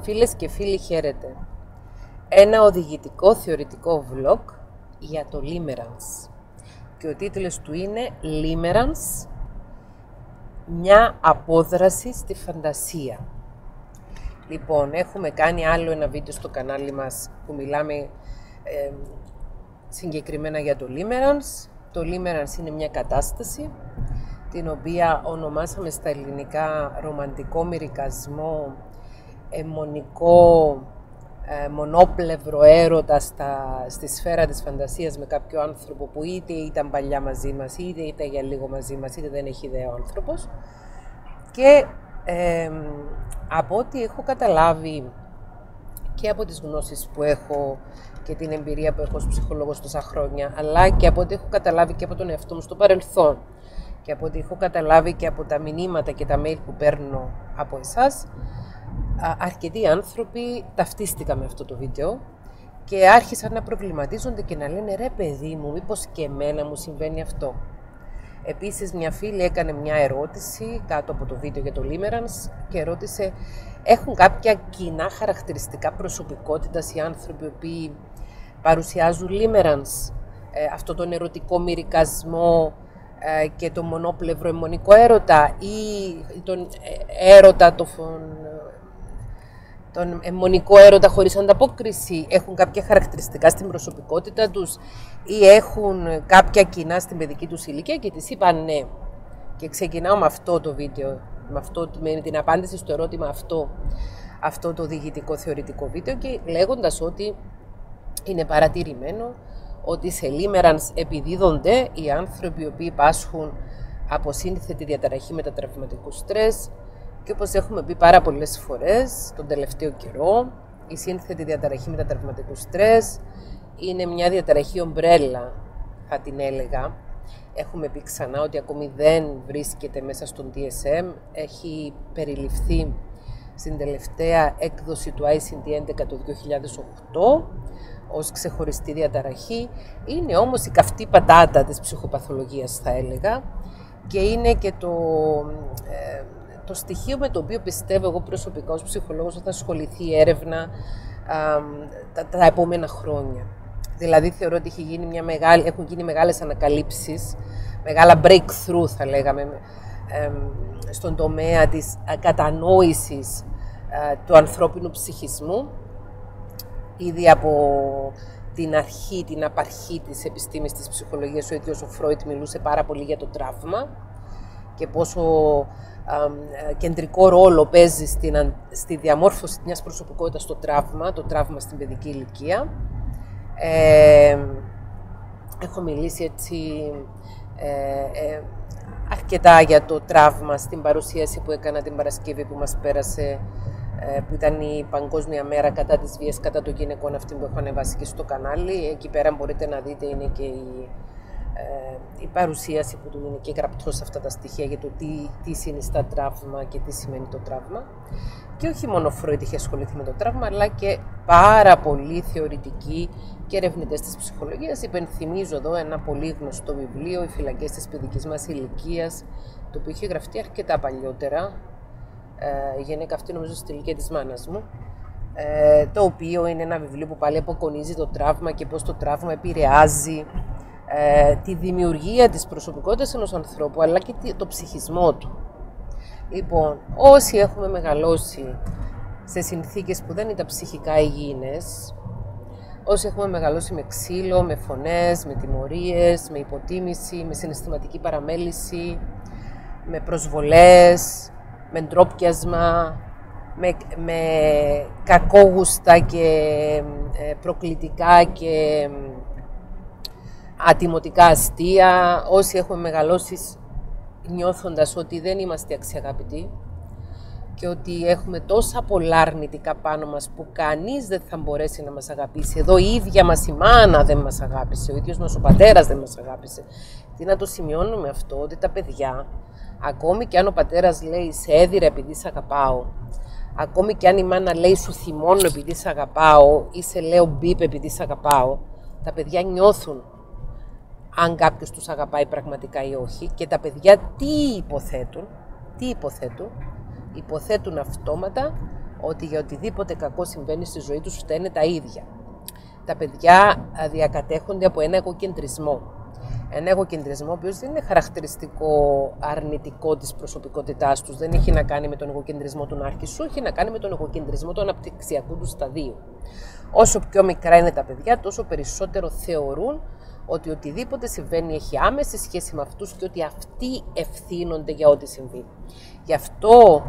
Φίλες και φίλοι χαίρετε. Ένα οδηγητικό θεωρητικό vlog για το Limerence. Και ο τίτλος του είναι Limerence, μια απόδραση στη φαντασία. Λοιπόν, έχουμε κάνει άλλο ένα βίντεο στο κανάλι μας που μιλάμε ε, συγκεκριμένα για το Limerence. Το Limerence είναι μια κατάσταση την οποία ονομάσαμε στα ελληνικά ρομαντικό μυρικασμό αιμονικό ε, μονόπλευρο έρωτα στα, στη σφαίρα της φαντασίας με κάποιο άνθρωπο που είτε ήταν παλιά μαζί μας, είτε ήταν για λίγο μαζί μας, είτε δεν έχει ιδέα ο άνθρωπος. Και από ό,τι έχω καταλάβει και από τις γνώσεις που έχω και την εμπειρία που έχω ως ψυχολόγος τόσα χρόνια, αλλά και από ό,τι έχω καταλάβει και από τον εαυτό μου στο παρελθόν και από ό,τι έχω καταλάβει και από τα μηνύματα και τα mail που παίρνω από εσάς, αρκετοί άνθρωποι ταυτίστηκαν με αυτό το βίντεο και άρχισαν να προβληματίζονται και να λένε ρε παιδί μου, μήπως και εμένα μου συμβαίνει αυτό. Επίσης μια φίλη έκανε μια ερώτηση κάτω από το βίντεο για το Limerence και ρώτησε έχουν κάποια κοινά χαρακτηριστικά προσωπικότητας οι άνθρωποι οι οποίοι παρουσιάζουν Limerence, ε, αυτό τον ερωτικό μυρικασμό ε, και το μονόπλευρο αιμονικό έρωτα ή τον ε, έρωτα, τον τον αιμονικό έρωτα χωρίς ανταπόκριση, έχουν κάποια χαρακτηριστικά στην προσωπικότητα τους ή έχουν κάποια κοινά στην παιδική τους ηλικία και της είπα ναι. Και ξεκινάω με αυτό το βίντεο, με, αυτό, με την απάντηση στο ερώτημα αυτό, αυτό το διηγητικό θεωρητικό βίντεο και λέγοντας ότι είναι παρατηρημένο ότι σε λίμερανς επιδίδονται οι άνθρωποι οι οποίοι πάσχουν από σύνθετη διαταραχή μετατραυματικού στρες, και όπως έχουμε πει πάρα πολλές φορές τον τελευταίο καιρό, η σύνθετη διαταραχή μετατραυματικού στρες είναι μια διαταραχή ομπρέλα, θα την έλεγα. Έχουμε πει ξανά ότι ακόμη δεν βρίσκεται μέσα στον DSM, έχει περιληφθεί στην τελευταία έκδοση του ICD-11 το 2008 ως ξεχωριστή διαταραχή. Είναι όμως η καυτή πατάτα της ψυχοπαθολογίας θα έλεγα και είναι και το ε, το στοιχείο με το οποίο πιστεύω εγώ προσωπικά ως ψυχολόγος ότι θα ασχοληθεί η έρευνα τα, τα, επόμενα χρόνια. Δηλαδή θεωρώ ότι έχει γίνει μια μεγάλη, έχουν γίνει μεγάλες ανακαλύψεις, μεγάλα breakthrough θα λέγαμε, στον τομέα της κατανόησης του ανθρώπινου ψυχισμού, ήδη από την αρχή, την απαρχή της επιστήμης της ψυχολογίας, ο ίδιος ο Φρόιτ μιλούσε πάρα πολύ για το τραύμα και πόσο ε, κεντρικό ρόλο παίζει στην, στη διαμόρφωση μιας προσωπικότητας το τραύμα, το τραύμα στην παιδική ηλικία. Ε, έχω μιλήσει έτσι ε, ε, αρκετά για το τραύμα στην παρουσίαση που έκανα την Παρασκευή που μας πέρασε που ήταν η Παγκόσμια Μέρα κατά της βίας κατά των γυναικών αυτή που έχω ανεβάσει και στο κανάλι. Εκεί πέρα μπορείτε να δείτε είναι και η ε, η παρουσίαση που του είναι και γραπτός σε αυτά τα στοιχεία για το τι, τι συνιστά τραύμα και τι σημαίνει το τραύμα. Και όχι μόνο ο Φρόιτ είχε ασχοληθεί με το τραύμα, αλλά και πάρα πολλοί θεωρητικοί και ερευνητές της ψυχολογίας. Υπενθυμίζω εδώ ένα πολύ γνωστό βιβλίο, Οι φυλακές της παιδικής μας ηλικίας, το οποίο είχε γραφτεί αρκετά παλιότερα. Ε, η γυναίκα αυτή νομίζω στη ηλικία της μάνας μου. Ε, το οποίο είναι ένα βιβλίο που πάλι αποκονίζει το τραύμα και πώς το τραύμα επηρεάζει ε, τη δημιουργία της προσωπικότητας ενός ανθρώπου, αλλά και το ψυχισμό του. Λοιπόν, όσοι έχουμε μεγαλώσει σε συνθήκες που δεν ήταν ψυχικά υγιεινές, όσοι έχουμε μεγαλώσει με ξύλο, με φωνές, με τιμωρίες, με υποτίμηση, με συναισθηματική παραμέληση, με προσβολές, με ντρόπιασμα, με, με κακόγουστα και ε, προκλητικά και ατιμωτικά αστεία, όσοι έχουμε μεγαλώσει νιώθοντας ότι δεν είμαστε αξιαγαπητοί και ότι έχουμε τόσα πολλά αρνητικά πάνω μας που κανείς δεν θα μπορέσει να μας αγαπήσει. Εδώ η ίδια μας η μάνα δεν μας αγάπησε, ο ίδιος μας ο πατέρας δεν μας αγάπησε. Τι να το σημειώνουμε αυτό, ότι τα παιδιά, ακόμη και αν ο πατέρας λέει σε έδιρα επειδή σε αγαπάω, ακόμη και αν η μάνα λέει σου θυμώνω επειδή σε αγαπάω ή σε λέω μπίπ επειδή σε αγαπάω, τα παιδιά νιώθουν αν κάποιος τους αγαπάει πραγματικά ή όχι και τα παιδιά τι υποθέτουν, τι υποθέτουν, υποθέτουν αυτόματα ότι για οτιδήποτε κακό συμβαίνει στη ζωή τους φταίνε τα ίδια. Τα παιδιά διακατέχονται από ένα εγωκεντρισμό. Ένα εγωκεντρισμό ο οποίος δεν είναι χαρακτηριστικό αρνητικό της προσωπικότητάς τους. Δεν έχει να κάνει με τον εγωκεντρισμό του σου, έχει να κάνει με τον εγωκεντρισμό του αναπτυξιακού τους σταδίου. Όσο πιο μικρά είναι τα παιδιά, τόσο περισσότερο θεωρούν ότι οτιδήποτε συμβαίνει έχει άμεση σχέση με αυτούς και ότι αυτοί ευθύνονται για ό,τι συμβεί. Γι' αυτό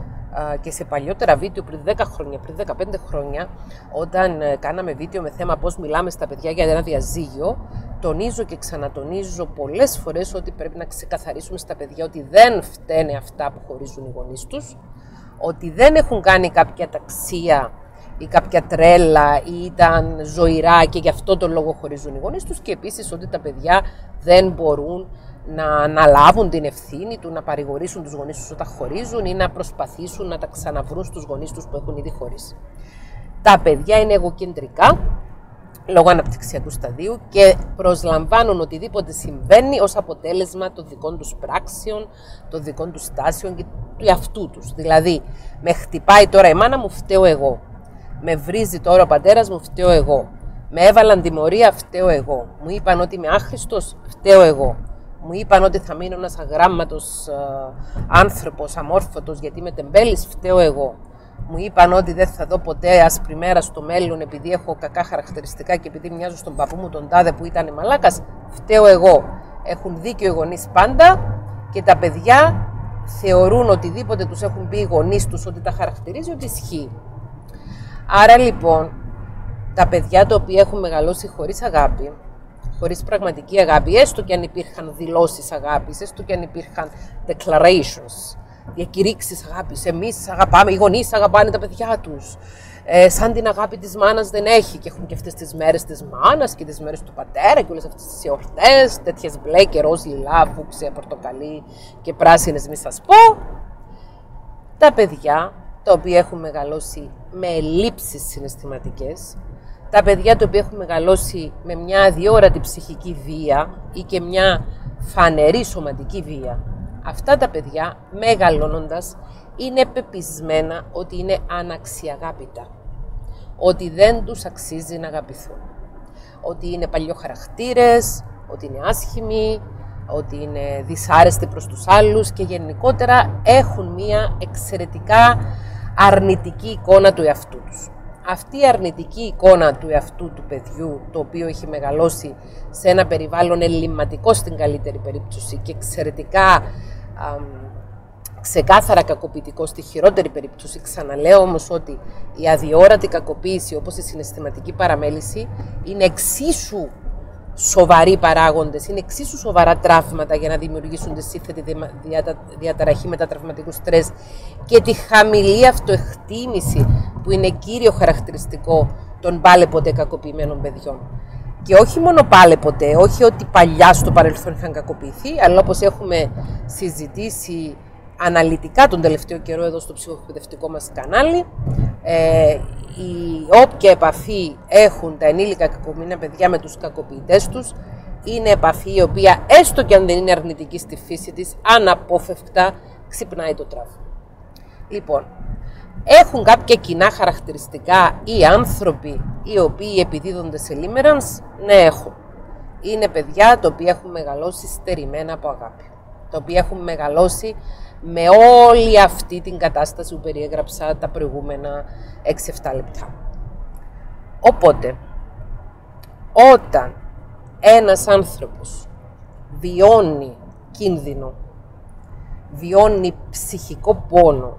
και σε παλιότερα βίντεο πριν 10 χρόνια, πριν 15 χρόνια, όταν ε, κάναμε βίντεο με θέμα πώς μιλάμε στα παιδιά για ένα διαζύγιο, τονίζω και ξανατονίζω πολλές φορές ότι πρέπει να ξεκαθαρίσουμε στα παιδιά ότι δεν φταίνε αυτά που χωρίζουν οι γονείς τους, ότι δεν έχουν κάνει κάποια ταξία ή κάποια τρέλα ή ήταν ζωηρά και γι' αυτό τον λόγο χωρίζουν οι γονείς τους και επίσης ότι τα παιδιά δεν μπορούν να αναλάβουν την ευθύνη του να παρηγορήσουν τους γονείς τους όταν χωρίζουν ή να προσπαθήσουν να τα ξαναβρούν στους γονείς τους που έχουν ήδη χωρίσει. Τα παιδιά είναι εγωκεντρικά λόγω αναπτυξιακού σταδίου και προσλαμβάνουν οτιδήποτε συμβαίνει ως αποτέλεσμα των δικών τους πράξεων, των δικών τους στάσεων και του εαυτού τους. Δηλαδή, με χτυπάει τώρα η μάνα μου, φταίω εγώ. Με βρίζει τώρα ο πατέρας μου, φταίω εγώ. Με έβαλαν τιμωρία, φταίω εγώ. Μου είπαν ότι είμαι άχρηστος, φταίω εγώ. Μου είπαν ότι θα μείνω ένας αγράμματος ε, άνθρωπος, αμόρφωτος, γιατί είμαι τεμπέλης, φταίω εγώ. Μου είπαν ότι δεν θα δω ποτέ άσπρη μέρα στο μέλλον επειδή έχω κακά χαρακτηριστικά και επειδή μοιάζω στον παππού μου τον τάδε που ήταν μαλάκας, φταίω εγώ. Έχουν δίκιο οι γονείς πάντα και τα παιδιά θεωρούν οτιδήποτε τους έχουν πει οι γονείς τους ότι τα χαρακτηρίζει ότι ισχύει. Άρα λοιπόν, τα παιδιά τα οποία έχουν μεγαλώσει χωρίς αγάπη, χωρίς πραγματική αγάπη, έστω και αν υπήρχαν δηλώσεις αγάπης, έστω και αν υπήρχαν declarations, διακηρύξεις αγάπης, εμείς αγαπάμε, οι γονείς αγαπάνε τα παιδιά τους, ε, σαν την αγάπη της μάνας δεν έχει και έχουν και αυτές τις μέρες της μάνας και τις μέρες του πατέρα και όλες αυτές τις εορτές, τέτοιες μπλε και ροζ, λιλά, βούξια, πορτοκαλί και πράσινες μη σας πω. Τα παιδιά τα οποία έχουν μεγαλώσει με ελλείψεις συναισθηματικές, τα παιδιά τα οποία έχουν μεγαλώσει με μια αδιόρατη ψυχική βία ή και μια φανερή σωματική βία, αυτά τα παιδιά μεγαλώνοντας είναι πεπισμένα ότι είναι αναξιαγάπητα, ότι δεν τους αξίζει να αγαπηθούν, ότι είναι παλιοχαρακτήρες, ότι είναι άσχημοι, ότι είναι δυσάρεστοι προς τους άλλους και γενικότερα έχουν μία εξαιρετικά αρνητική εικόνα του εαυτού τους. Αυτή η αρνητική εικόνα του εαυτού του παιδιού, το οποίο έχει μεγαλώσει σε ένα περιβάλλον ελληματικό στην καλύτερη περίπτωση και εξαιρετικά ξεκάθαρα κακοποιητικό στη χειρότερη περίπτωση. Ξαναλέω όμως ότι η αδιόρατη κακοποίηση όπως η συναισθηματική παραμέληση είναι εξίσου σοβαροί παράγοντες, είναι εξίσου σοβαρά τραύματα για να δημιουργήσουν τη σύνθετη διαταραχή μετατραυματικού στρες και τη χαμηλή αυτοεκτίμηση που είναι κύριο χαρακτηριστικό των πάλε ποτέ κακοποιημένων παιδιών. Και όχι μόνο πάλε ποτέ, όχι ότι παλιά στο παρελθόν είχαν κακοποιηθεί, αλλά όπως έχουμε συζητήσει αναλυτικά τον τελευταίο καιρό εδώ στο ψυχοεκπαιδευτικό μας κανάλι, ε, η όποια επαφή έχουν τα ενήλικα κακομίνα παιδιά με τους κακοποιητές τους είναι επαφή η οποία έστω και αν δεν είναι αρνητική στη φύση της αναπόφευκτα ξυπνάει το τράφο. Λοιπόν, έχουν κάποια κοινά χαρακτηριστικά οι άνθρωποι οι οποίοι επιδίδονται σε limerence, ναι έχουν. Είναι παιδιά τα οποία έχουν μεγαλώσει στερημένα από αγάπη. Τα οποία έχουν μεγαλώσει με όλη αυτή την κατάσταση που περιέγραψα τα προηγούμενα 6-7 λεπτά. Οπότε, όταν ένας άνθρωπος βιώνει κίνδυνο, βιώνει ψυχικό πόνο,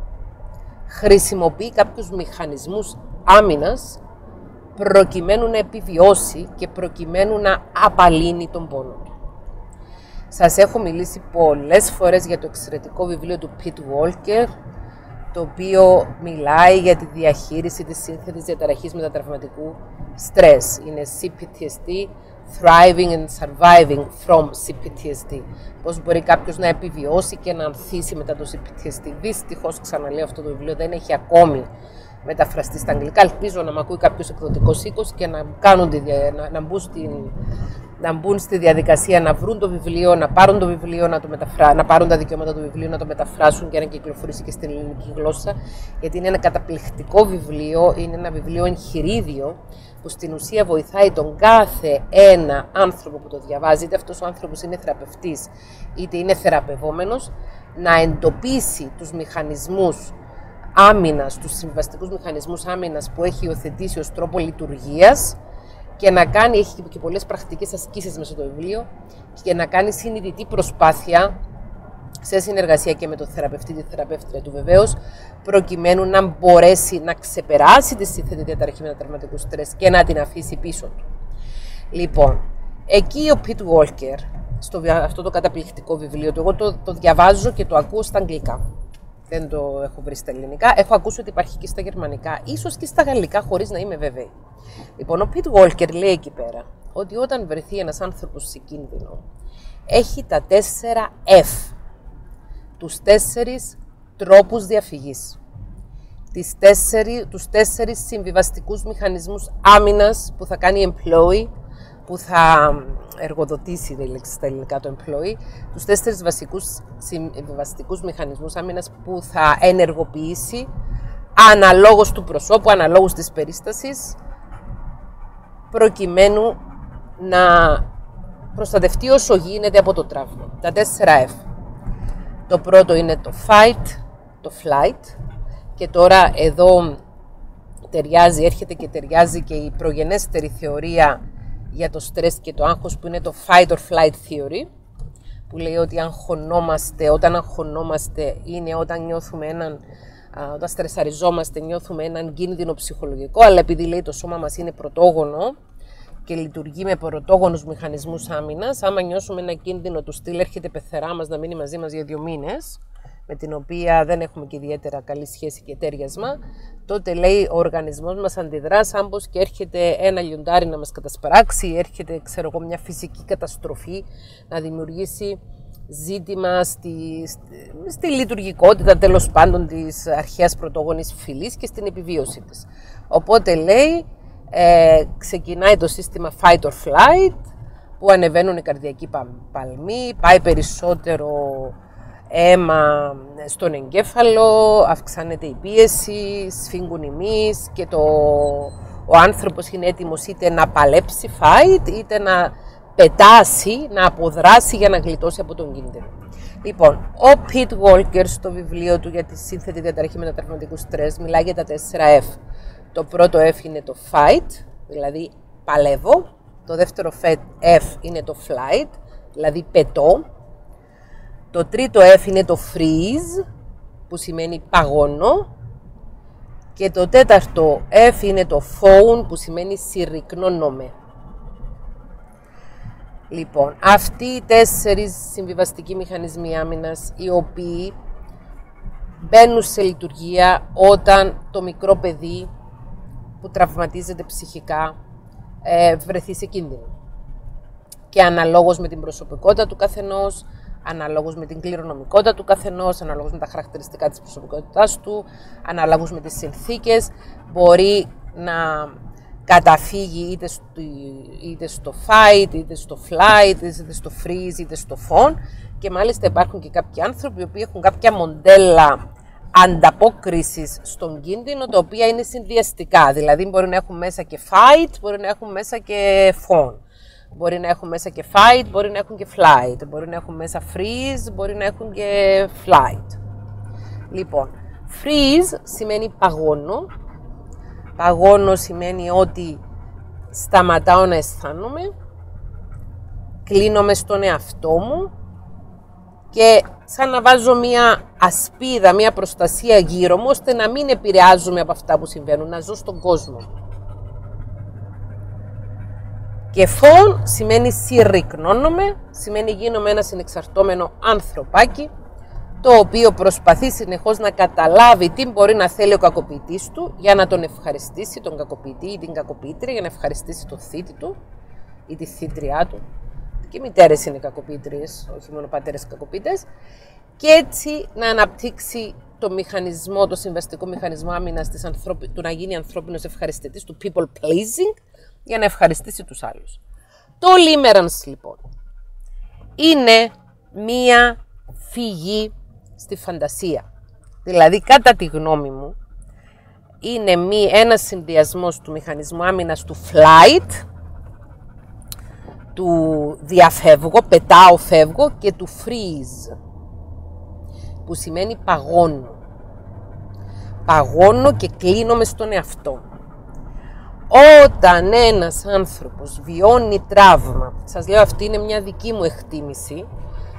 χρησιμοποιεί κάποιους μηχανισμούς άμυνας προκειμένου να επιβιώσει και προκειμένου να απαλύνει τον πόνο του. Σας έχω μιλήσει πολλές φορές για το εξαιρετικό βιβλίο του Pete Walker, το οποίο μιλάει για τη διαχείριση της σύνθετης διαταραχής μετατραυματικού στρες. Είναι CPTSD, Thriving and Surviving from CPTSD. Πώς μπορεί κάποιος να επιβιώσει και να ανθίσει μετά το CPTSD. Δυστυχώς, ξαναλέω, αυτό το βιβλίο δεν έχει ακόμη μεταφραστεί στα αγγλικά. Ελπίζω να με ακούει κάποιος εκδοτικός οίκος και να, κάνουν τη, να, να, μπουν στην, να μπουν στη διαδικασία να βρουν το βιβλίο, να πάρουν το βιβλίο, να, το μεταφρά, να πάρουν τα δικαιώματα του βιβλίου, να το μεταφράσουν και να κυκλοφορήσει και στην ελληνική γλώσσα. Γιατί είναι ένα καταπληκτικό βιβλίο, είναι ένα βιβλίο εγχειρίδιο που στην ουσία βοηθάει τον κάθε ένα άνθρωπο που το διαβάζει, είτε αυτός ο άνθρωπος είναι θεραπευτής, είτε είναι θεραπευόμενος, να εντοπίσει τους μηχανισμούς άμυνας, τους συμβαστικούς μηχανισμούς άμυνας που έχει υιοθετήσει ως τρόπο λειτουργίας και να κάνει, έχει και πολλές πρακτικές ασκήσεις μέσα στο βιβλίο, και να κάνει συνειδητή προσπάθεια σε συνεργασία και με τον θεραπευτή, τη θεραπεύτρια του βεβαίως, προκειμένου να μπορέσει να ξεπεράσει τη σύνθετη διαταραχή μετατραυματικού στρες και να την αφήσει πίσω του. Λοιπόν, εκεί ο Πιτ Walker, στο αυτό το καταπληκτικό βιβλίο του, εγώ το, το διαβάζω και το ακούω στα αγγλικά. Δεν το έχω βρει στα ελληνικά. Έχω ακούσει ότι υπάρχει και στα γερμανικά, ίσως και στα γαλλικά, χωρίς να είμαι βέβαιη. Λοιπόν, ο Πιτ Walker λέει εκεί πέρα ότι όταν βρεθεί ένας άνθρωπος σε κίνδυνο, έχει τα τέσσερα F τους τέσσερις τρόπους διαφυγής. Τις τέσσερι, τους τέσσερις συμβιβαστικούς μηχανισμούς άμυνας που θα κάνει employee, που θα εργοδοτήσει η λέξη στα ελληνικά το employee, τους τέσσερις βασικούς συμβιβαστικούς μηχανισμούς άμυνας που θα ενεργοποιήσει αναλόγως του προσώπου, αναλόγως της περίστασης, προκειμένου να προστατευτεί όσο γίνεται από το τραύμα. Τα τέσσερα F. Το πρώτο είναι το fight, το flight και τώρα εδώ ταιριάζει, έρχεται και ταιριάζει και η προγενέστερη θεωρία για το στρες και το άγχος που είναι το fight or flight theory που λέει ότι αγχωνόμαστε, όταν αγχωνόμαστε είναι όταν νιώθουμε έναν όταν στρεσαριζόμαστε νιώθουμε έναν κίνδυνο ψυχολογικό αλλά επειδή λέει το σώμα μας είναι πρωτόγονο και λειτουργεί με πρωτόγονους μηχανισμούς άμυνας. Άμα νιώσουμε ένα κίνδυνο του στυλ, έρχεται πεθερά μας να μείνει μαζί μας για δύο μήνες, με την οποία δεν έχουμε και ιδιαίτερα καλή σχέση και τέριασμα, τότε λέει ο οργανισμός μας αντιδρά σαν πως και έρχεται ένα λιοντάρι να μας κατασπράξει, έρχεται ξέρω εγώ, μια φυσική καταστροφή να δημιουργήσει ζήτημα στη, στη λειτουργικότητα τέλος πάντων της αρχαίας πρωτόγονης φυλής και στην επιβίωση της. Οπότε λέει ε, ξεκινάει το σύστημα fight or flight που ανεβαίνουν οι καρδιακοί παλμοί, πάει περισσότερο αίμα στον εγκέφαλο, αυξάνεται η πίεση, σφίγγουν οι μυς και το, ο άνθρωπος είναι έτοιμος είτε να παλέψει fight είτε να πετάσει, να αποδράσει για να γλιτώσει από τον κίνδυνο. Λοιπόν, ο Pete Walker στο βιβλίο του για τη σύνθετη διαταραχή μετατραυματικού στρες μιλάει για τα 4F. Το πρώτο F είναι το fight, δηλαδή παλεύω. Το δεύτερο F είναι το flight, δηλαδή πετώ. Το τρίτο F είναι το freeze, που σημαίνει παγώνω. Και το τέταρτο F είναι το phone, που σημαίνει συρρυκνώνομαι. Λοιπόν, αυτοί οι τέσσερις συμβιβαστικοί μηχανισμοί άμυνας, οι οποίοι μπαίνουν σε λειτουργία όταν το μικρό παιδί που τραυματίζεται ψυχικά ε, βρεθεί σε κίνδυνο. Και αναλόγως με την προσωπικότητα του καθενός, αναλόγως με την κληρονομικότητα του καθενός, αναλόγως με τα χαρακτηριστικά της προσωπικότητάς του, αναλόγως με τις συνθήκες, μπορεί να καταφύγει είτε στο, είτε στο fight, είτε στο flight, είτε στο freeze, είτε στο phone και μάλιστα υπάρχουν και κάποιοι άνθρωποι οι οποίοι έχουν κάποια μοντέλα ανταπόκρισης στον κίνδυνο, τα οποία είναι συνδυαστικά. Δηλαδή, μπορεί να έχουν μέσα και fight, μπορεί να έχουν μέσα και phone. Μπορεί να έχουν μέσα και fight, μπορεί να έχουν και flight. Μπορεί να έχουν μέσα freeze, μπορεί να έχουν και flight. Λοιπόν, freeze σημαίνει παγώνω. Παγώνω σημαίνει ότι σταματάω να αισθάνομαι, κλείνομαι στον εαυτό μου και σαν να βάζω μία ασπίδα, μία προστασία γύρω μου, ώστε να μην επηρεάζουμε από αυτά που συμβαίνουν, να ζω στον κόσμο. Και φων σημαίνει συρρυκνώνομαι, σημαίνει γίνομαι ένας συνεξαρτώμενο ανθρωπάκι, το οποίο προσπαθεί συνεχώς να καταλάβει τι μπορεί να θέλει ο κακοποιητής του για να τον ευχαριστήσει τον κακοποιητή ή την κακοποιήτρια, για να ευχαριστήσει το θήτη του ή τη θήτριά του και οι μητέρες είναι κακοποιήτριες, όχι μόνο πατέρες κακοποιητές. Και έτσι να αναπτύξει το μηχανισμό, το συμβαστικό μηχανισμό άμυνας της του να γίνει ανθρώπινος ευχαριστητής, του people pleasing, για να ευχαριστήσει τους άλλους. Το limerence λοιπόν είναι μία φυγή στη φαντασία. Δηλαδή, κατά τη γνώμη μου, είναι μη, ένας συνδυασμός του μηχανισμού άμυνας του flight, του διαφεύγω, πετάω, φεύγω και του freeze, που σημαίνει παγώνω. Παγώνω και κλείνομαι στον εαυτό. Όταν ένας άνθρωπος βιώνει τραύμα, σας λέω αυτή είναι μια δική μου εκτίμηση,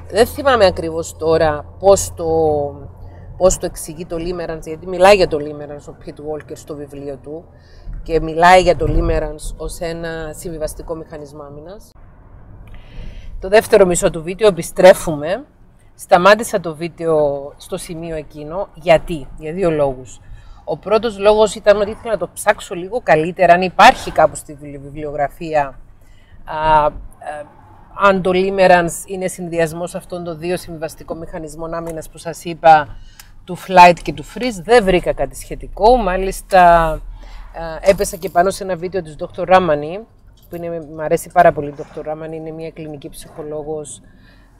δεν θυμάμαι ακριβώς τώρα πώς το, πώς το εξηγεί το Limerence, γιατί μιλάει για το Limerence ο Pete Walker στο βιβλίο του και μιλάει για το Limerence ως ένα συμβιβαστικό μηχανισμό άμυνας. Το δεύτερο μισό του βίντεο επιστρέφουμε. Σταμάτησα το βίντεο στο σημείο εκείνο. Γιατί; Για δύο λόγους. Ο πρώτος λόγος ήταν ότι ήθελα να το ψάξω λίγο καλύτερα, αν υπάρχει κάπου στη βιβλιογραφία α, αν το Limerence είναι συνδυασμός αυτών των δύο συμβιβαστικών μηχανισμών άμυνας που σας είπα, του flight και του freeze. Δεν βρήκα κάτι σχετικό. Μάλιστα, έπεσα και πάνω σε ένα βίντεο της Dr. Ramani, που είναι, μου αρέσει πάρα πολύ η Dr. Ramani, είναι μια κλινική ψυχολόγος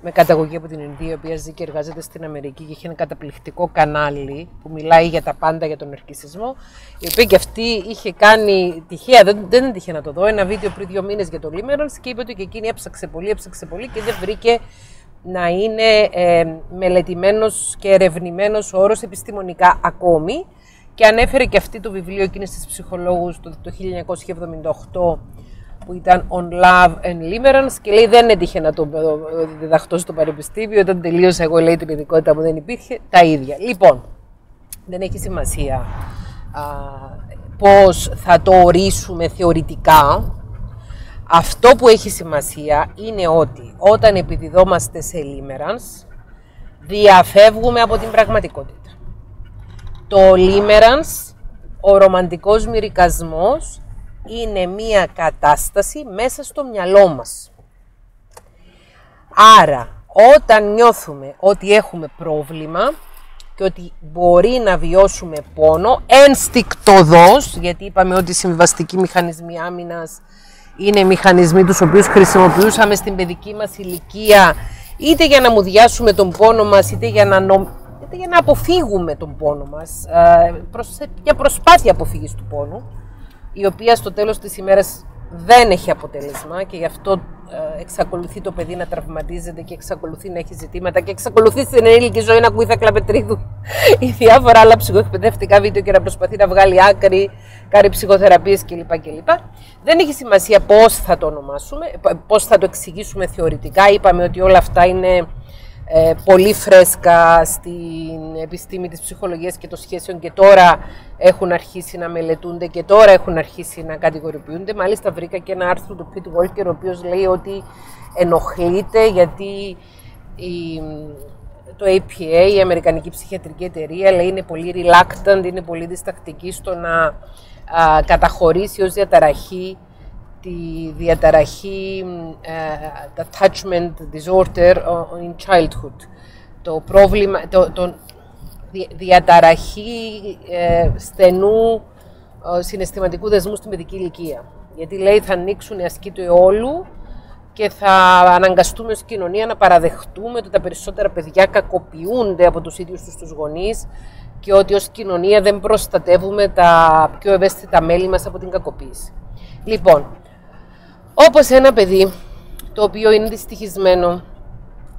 με καταγωγή από την Ινδία, η οποία ζει και εργάζεται στην Αμερική και έχει ένα καταπληκτικό κανάλι που μιλάει για τα πάντα για τον ερκισισμό. Η οποία και αυτή είχε κάνει τυχαία, δεν, δεν τυχαία να το δω, ένα βίντεο πριν δύο μήνες για το Limerence και είπε ότι και εκείνη έψαξε πολύ, έψαξε πολύ και δεν βρήκε να είναι ε, μελετημένος και ερευνημένος ο όρος επιστημονικά ακόμη και ανέφερε και αυτή το βιβλίο εκείνης της ψυχολόγους το, το 1978 που ήταν On Love and Limerence και λέει δεν έτυχε να το διδαχτώ στο πανεπιστήμιο, όταν τελείωσα εγώ λέει την ειδικότητα που δεν υπήρχε, τα ίδια. Λοιπόν, δεν έχει σημασία α, πώς θα το ορίσουμε θεωρητικά. Αυτό που έχει σημασία είναι ότι όταν επιδιδόμαστε σε Limerence, διαφεύγουμε από την πραγματικότητα. Το Limerence, ο ρομαντικός μυρικασμός, είναι μία κατάσταση μέσα στο μυαλό μας. Άρα, όταν νιώθουμε ότι έχουμε πρόβλημα και ότι μπορεί να βιώσουμε πόνο, ενστικτοδός, γιατί είπαμε ότι οι συμβαστικοί μηχανισμοί άμυνας είναι μηχανισμοί τους οποίους χρησιμοποιούσαμε στην παιδική μας ηλικία είτε για να μουδιάσουμε τον πόνο μας, είτε για να, είτε για να αποφύγουμε τον πόνο μας, ε, για προσπάθεια αποφύγης του πόνου η οποία στο τέλος της ημέρας δεν έχει αποτέλεσμα και γι' αυτό ε, εξακολουθεί το παιδί να τραυματίζεται και εξακολουθεί να έχει ζητήματα και εξακολουθεί στην ενήλικη ζωή να ακούει θα κλαπετρίδου ή διάφορα άλλα ψυχοεκπαιδευτικά βίντεο και να προσπαθεί να βγάλει άκρη, κάνει ψυχοθεραπείες κλπ. κλπ. Δεν έχει σημασία πώς θα το ονομάσουμε, πώς θα το εξηγήσουμε θεωρητικά. Είπαμε ότι όλα αυτά είναι ε, πολύ φρέσκα στην επιστήμη της ψυχολογίας και των σχέσεων και τώρα έχουν αρχίσει να μελετούνται και τώρα έχουν αρχίσει να κατηγοριοποιούνται. Μάλιστα βρήκα και ένα άρθρο του Pete Walker ο οποίος λέει ότι ενοχλείται γιατί η, το APA, η Αμερικανική Ψυχιατρική Εταιρεία, λέει είναι πολύ reluctant, είναι πολύ διστακτική στο να α, καταχωρήσει ως διαταραχή τη διαταραχή uh, attachment disorder in childhood. Το πρόβλημα, το, το διαταραχή ε, στενού ε, συναισθηματικού δεσμού στην παιδική ηλικία. Γιατί λέει θα ανοίξουν οι ασκοί του αιώλου και θα αναγκαστούμε ως κοινωνία να παραδεχτούμε ότι τα περισσότερα παιδιά κακοποιούνται από τους ίδιους τους, τους γονείς και ότι ως κοινωνία δεν προστατεύουμε τα πιο ευαίσθητα μέλη μας από την κακοποίηση. Λοιπόν, όπως ένα παιδί το οποίο είναι δυστυχισμένο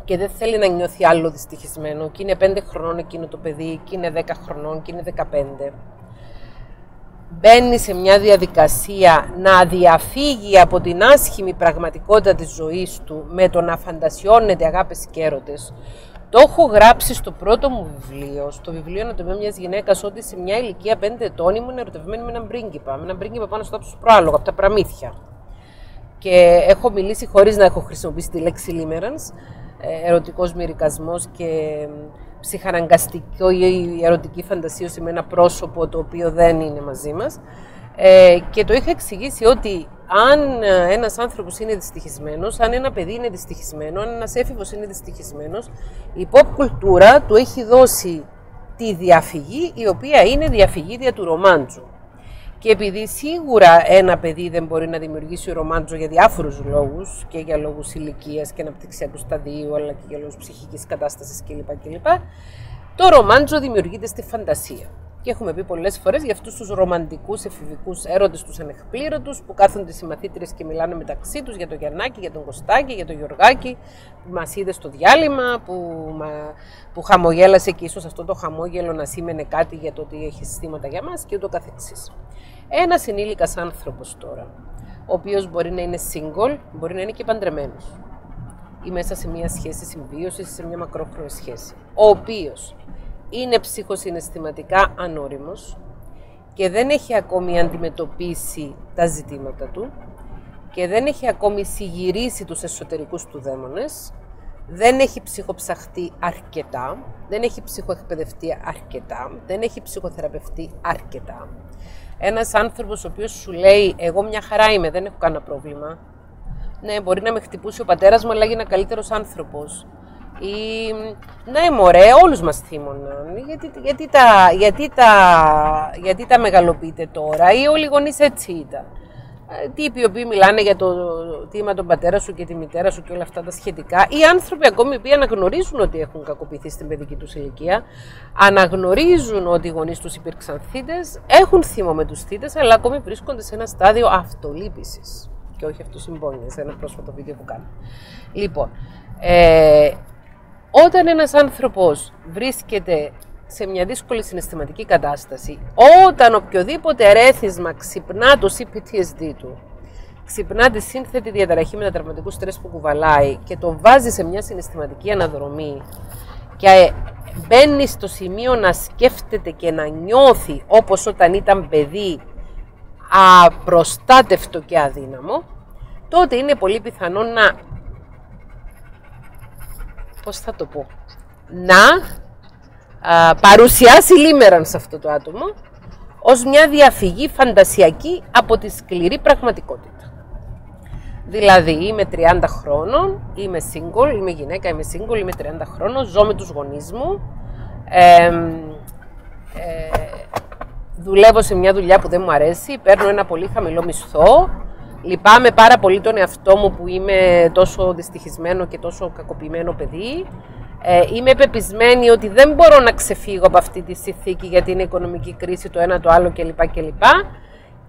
και δεν θέλει να νιώθει άλλο δυστυχισμένο και είναι 5 χρονών εκείνο το παιδί και είναι 10 χρονών και είναι 15 μπαίνει σε μια διαδικασία να διαφύγει από την άσχημη πραγματικότητα της ζωής του με το να φαντασιώνεται αγάπες και έρωτες. Το έχω γράψει στο πρώτο μου βιβλίο, στο βιβλίο Ανατομία μιας γυναίκας, ότι σε μια ηλικία 5 ετών ήμουν ερωτευμένη με έναν πρίγκιπα. Με έναν πρίγκιπα πάνω στο προάλογο, από τα πραμύθια και έχω μιλήσει χωρίς να έχω χρησιμοποιήσει τη λέξη limerence, ε, ερωτικός μυρικασμός και ψυχαναγκαστικό ή ερωτική φαντασίωση με ένα πρόσωπο το οποίο δεν είναι μαζί μας. Ε, και το είχα εξηγήσει ότι αν ε, ένας άνθρωπος είναι δυστυχισμένος, αν ένα παιδί είναι δυστυχισμένο, αν ένας έφηβος είναι δυστυχισμένος, η pop κουλτούρα του έχει δώσει τη διαφυγή η οποία είναι διαφυγή δια του ρομάντζου. Και επειδή σίγουρα ένα παιδί δεν μπορεί να δημιουργήσει ρομάντζο για διάφορους λόγους και για λόγους ηλικίας και αναπτυξιακούς σταδίου αλλά και για λόγους ψυχικής κατάστασης κλπ. κλπ το ρομάντζο δημιουργείται στη φαντασία. Και έχουμε πει πολλές φορές για αυτούς τους ρομαντικούς εφηβικούς έρωτες, τους ανεκπλήρωτους, που κάθονται οι μαθήτρε και μιλάνε μεταξύ τους για το Γιαννάκι, για τον Κωστάκη, για τον Γιωργάκη, που μας είδε στο διάλειμμα, που, μα, που χαμογέλασε και ίσως αυτό το χαμόγελο να σήμαινε κάτι για το ότι έχει συστήματα για μας και ούτω καθεξής. Ένας ενήλικας άνθρωπος τώρα, ο οποίος μπορεί να είναι single, μπορεί να είναι και παντρεμένος ή μέσα σε μια σχέση συμβίωσης, σε μια μακρόχρονη σχέση, ο οποίος είναι ψυχοσυναισθηματικά ανώριμος και δεν έχει ακόμη αντιμετωπίσει τα ζητήματα του και δεν έχει ακόμη συγυρίσει τους εσωτερικούς του δαίμονες, δεν έχει ψυχοψαχτεί αρκετά, δεν έχει ψυχοεκπαιδευτεί αρκετά, δεν έχει ψυχοθεραπευτεί αρκετά. Ένας άνθρωπος ο οποίος σου λέει «εγώ μια χαρά είμαι, δεν έχω κανένα πρόβλημα», ναι, μπορεί να με χτυπούσε ο πατέρας μου, αλλά έγινα καλύτερος άνθρωπος ή ναι μωρέ, όλους μας θύμωναν, γιατί, γιατί, τα, γιατί, τα, γιατί τα μεγαλοποιείτε τώρα ή όλοι οι γονείς έτσι ήταν. Ε, τύποι οι οποίοι μιλάνε για το τίμα τον πατέρα σου και τη μητέρα σου και όλα αυτά τα σχετικά. Οι άνθρωποι ακόμη που αναγνωρίζουν ότι έχουν κακοποιηθεί στην παιδική τους ηλικία, αναγνωρίζουν ότι οι γονείς τους υπήρξαν θύτες, έχουν θύμο με τους θύτες, αλλά ακόμη βρίσκονται σε ένα στάδιο αυτολύπησης. Και όχι αυτοσυμπόνια, σε ένα πρόσφατο βίντεο που κάνω. Λοιπόν, ε, όταν ένας άνθρωπος βρίσκεται σε μια δύσκολη συναισθηματική κατάσταση, όταν οποιοδήποτε ρέθισμα ξυπνά το CPTSD του, ξυπνά τη σύνθετη διαταραχή μετατραυματικού στρες που κουβαλάει και το βάζει σε μια συναισθηματική αναδρομή και μπαίνει στο σημείο να σκέφτεται και να νιώθει όπως όταν ήταν παιδί απροστάτευτο και αδύναμο, τότε είναι πολύ πιθανό να πώς θα το πω, να α, παρουσιάσει λίμεραν σε αυτό το άτομο ως μια διαφυγή φαντασιακή από τη σκληρή πραγματικότητα. Δηλαδή είμαι 30 χρόνων, είμαι single, είμαι γυναίκα, είμαι single, είμαι 30 χρόνων, ζω με τους γονείς μου, ε, δουλεύω σε μια δουλειά που δεν μου αρέσει, παίρνω ένα πολύ χαμηλό μισθό, Λυπάμαι πάρα πολύ τον εαυτό μου που είμαι τόσο δυστυχισμένο και τόσο κακοποιημένο παιδί. Ε, είμαι πεπισμένη ότι δεν μπορώ να ξεφύγω από αυτή τη συνθήκη γιατί είναι οικονομική κρίση το ένα το άλλο κλπ. κλπ.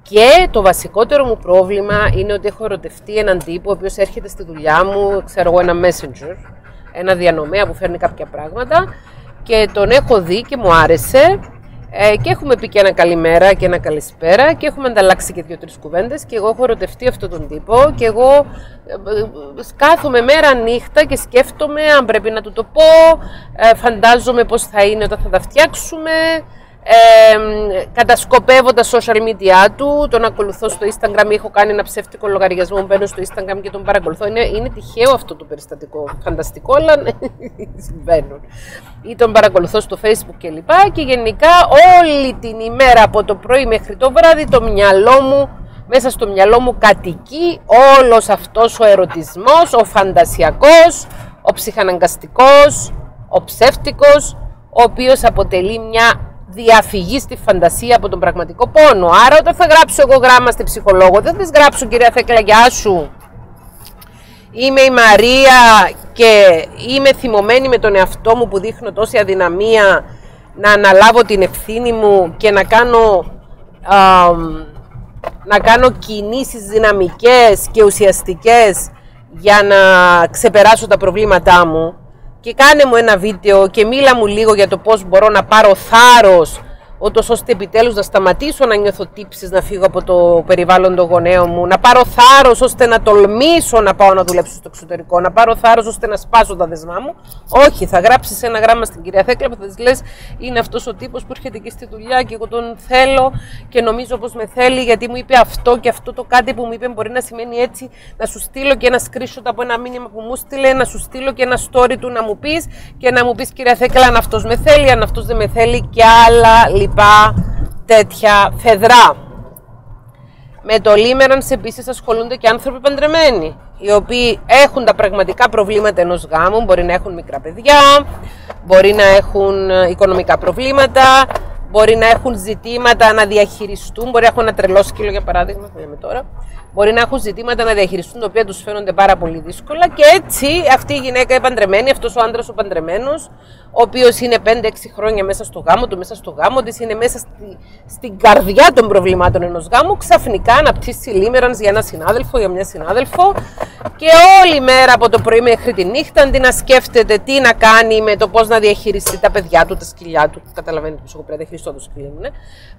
Και το βασικότερο μου πρόβλημα είναι ότι έχω ερωτευτεί έναν τύπο ο οποίος έρχεται στη δουλειά μου, ξέρω εγώ, ένα messenger, ένα διανομέα που φέρνει κάποια πράγματα και τον έχω δει και μου άρεσε ε, και έχουμε πει και ένα καλημέρα και ένα καλησπέρα και έχουμε ανταλλάξει και δύο-τρεις κουβέντες. Και εγώ έχω ερωτευτεί αυτόν τον τύπο και εγώ ε, ε, κάθομαι μέρα νύχτα και σκέφτομαι αν πρέπει να του το πω. Ε, φαντάζομαι πώς θα είναι όταν θα τα φτιάξουμε ε, κατασκοπεύω τα social media του, τον ακολουθώ στο Instagram, έχω κάνει ένα ψεύτικο λογαριασμό, μπαίνω στο Instagram και τον παρακολουθώ. Είναι, είναι τυχαίο αυτό το περιστατικό, φανταστικό, αλλά συμβαίνουν. Ή τον παρακολουθώ στο Facebook κλπ. Και, και γενικά όλη την ημέρα από το πρωί μέχρι το βράδυ το μυαλό μου, μέσα στο μυαλό μου κατοικεί όλος αυτός ο ερωτισμός, ο φαντασιακός, ο ψυχαναγκαστικός, ο ψεύτικος, ο οποίος αποτελεί μια διαφυγή στη φαντασία από τον πραγματικό πόνο. Άρα όταν θα γράψω εγώ γράμμα στη ψυχολόγο, δεν θα γράψω κυρία Θέκλα γεια σου. Είμαι η Μαρία και είμαι θυμωμένη με τον εαυτό μου που δείχνω τόση αδυναμία να αναλάβω την ευθύνη μου και να κάνω, να κάνω κινήσεις δυναμικές και ουσιαστικές για να ξεπεράσω τα προβλήματά μου και κάνε μου ένα βίντεο και μίλα μου λίγο για το πώς μπορώ να πάρω θάρρος ούτω ώστε επιτέλους να σταματήσω να νιώθω τύψεις να φύγω από το περιβάλλον των γονέων μου, να πάρω θάρρος ώστε να τολμήσω να πάω να δουλέψω στο εξωτερικό, να πάρω θάρρος ώστε να σπάσω τα δεσμά μου. Όχι, θα γράψεις ένα γράμμα στην κυρία Θέκλα που θα της λες: Είναι αυτός ο τύπος που έρχεται εκεί στη δουλειά και εγώ τον θέλω και νομίζω πως με θέλει γιατί μου είπε αυτό και αυτό το κάτι που μου είπε μπορεί να σημαίνει έτσι. Να σου στείλω και ένα screenshot από ένα μήνυμα που μου στείλε, να σου στείλω και ένα story του να μου πεις και να μου πεις κυρία Θέκλα αν αυτός με θέλει, αν αυτός δεν με θέλει και άλλα λοιπόν τέτοια φεδρά. Με το Λίμερανς επίσης ασχολούνται και άνθρωποι παντρεμένοι, οι οποίοι έχουν τα πραγματικά προβλήματα ενός γάμου, μπορεί να έχουν μικρά παιδιά, μπορεί να έχουν ε, οικονομικά προβλήματα, μπορεί να έχουν ζητήματα να διαχειριστούν, μπορεί να έχουν ένα τρελό σκύλο για παράδειγμα, που λέμε τώρα, μπορεί να έχουν ζητήματα να διαχειριστούν τα οποία τους φαίνονται πάρα πολύ δύσκολα και έτσι αυτή η γυναίκα η παντρεμένη, αυτός ο άντρας ο παντρεμένος, ο οποίος είναι 5-6 χρόνια μέσα στο γάμο του, μέσα στο γάμο της, είναι μέσα στη, στην καρδιά των προβλημάτων ενός γάμου, ξαφνικά αναπτύσσει λίμερανς για ένα συνάδελφο, για μια συνάδελφο και όλη μέρα από το πρωί μέχρι τη νύχτα αντί να σκέφτεται τι να κάνει με το πώς να διαχειριστεί τα παιδιά του, τα σκυλιά του. Καταλαβαίνετε πώ εγώ πρέπει να διαχειριστώ το σκυλί μου, ναι.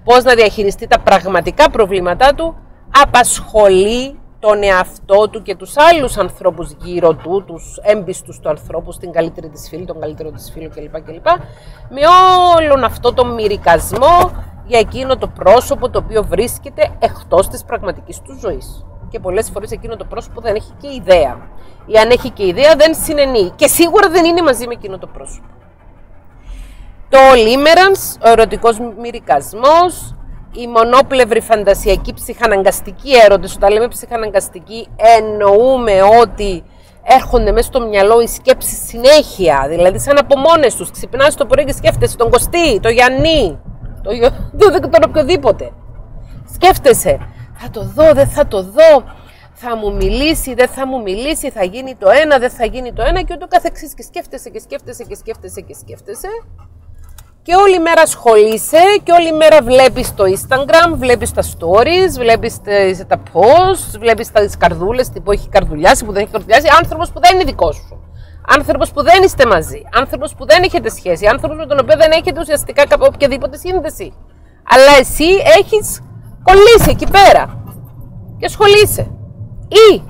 Πώς να διαχειριστεί τα πραγματικά προβλήματά του, απασχολεί τον εαυτό του και τους άλλους ανθρώπους γύρω του, τους έμπιστους του ανθρώπου, την καλύτερη της φίλη, τον καλύτερο της φίλου κλπ. κλπ. Με όλον αυτό το μυρικασμό για εκείνο το πρόσωπο το οποίο βρίσκεται εκτός της πραγματικής του ζωής. Και πολλές φορές εκείνο το πρόσωπο δεν έχει και ιδέα. Ή αν έχει και ιδέα δεν συνενεί. Και σίγουρα δεν είναι μαζί με εκείνο το πρόσωπο. Το λίμερανς, ο ερωτικός μυρικασμός, η μονόπλευρη φαντασιακή ψυχαναγκαστική έρωτες, όταν λέμε ψυχαναγκαστική εννοούμε ότι έρχονται μέσα στο μυαλό οι σκέψεις συνέχεια, δηλαδή σαν από μόνες τους, ξυπνάς το πρωί και σκέφτεσαι τον Κωστή, τον Γιάννη, τον, τον, τον οποιοδήποτε. Σκέφτεσαι, θα το δω, δεν θα το δω, θα μου μιλήσει, δεν θα μου μιλήσει, θα γίνει το ένα, δεν θα γίνει το ένα και ούτω καθεξής. Και σκέφτεσαι και σκέφτεσαι και σκέφτεσαι και σκέφτεσαι και όλη μέρα ασχολείσαι και όλη μέρα βλέπεις το Instagram, βλέπεις τα stories, βλέπεις τα posts, βλέπεις τις καρδούλες, τι που έχει καρδουλιάσει, που δεν έχει καρδουλιάσει, άνθρωπος που δεν είναι δικό σου. Άνθρωπος που δεν είστε μαζί, άνθρωπος που δεν έχετε σχέση, άνθρωπος με τον οποίο δεν έχετε ουσιαστικά οποιαδήποτε σύνδεση. Αλλά εσύ έχεις κολλήσει εκεί πέρα και ασχολείσαι. Ή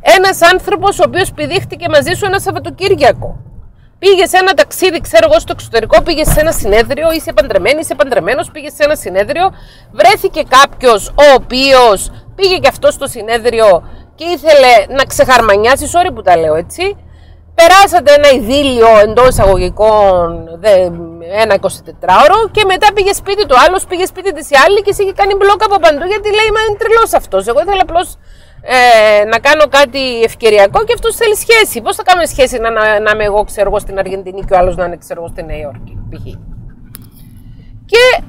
ένας άνθρωπος ο οποίος πηδήχτηκε μαζί σου ένα Σαββατοκύριακο Πήγε σε ένα ταξίδι, ξέρω εγώ, στο εξωτερικό, πήγε σε ένα συνέδριο, είσαι παντρεμένη, είσαι παντρεμένος, πήγε σε ένα συνέδριο. Βρέθηκε κάποιος ο οποίος πήγε και αυτός στο συνέδριο και ήθελε να ξεχαρμανιάσει. Sorry που τα λέω έτσι. Περάσατε ένα ειδήλιο εντός εισαγωγικών ένα 24ωρο και μετά πήγε σπίτι του άλλος, πήγε σπίτι της άλλη και σε είχε κάνει μπλοκ από παντού γιατί λέει Μα είναι τρελός αυτός. Εγώ ήθελα απλώς ε, να κάνω κάτι ευκαιριακό και αυτός θέλει σχέση. Πώς θα κάνουμε σχέση να, να, να είμαι εγώ, ξέρω εγώ, στην Αργεντινή και ο άλλος να είναι, ξέρω εγώ, στη Νέα Υόρκη, π.χ. Και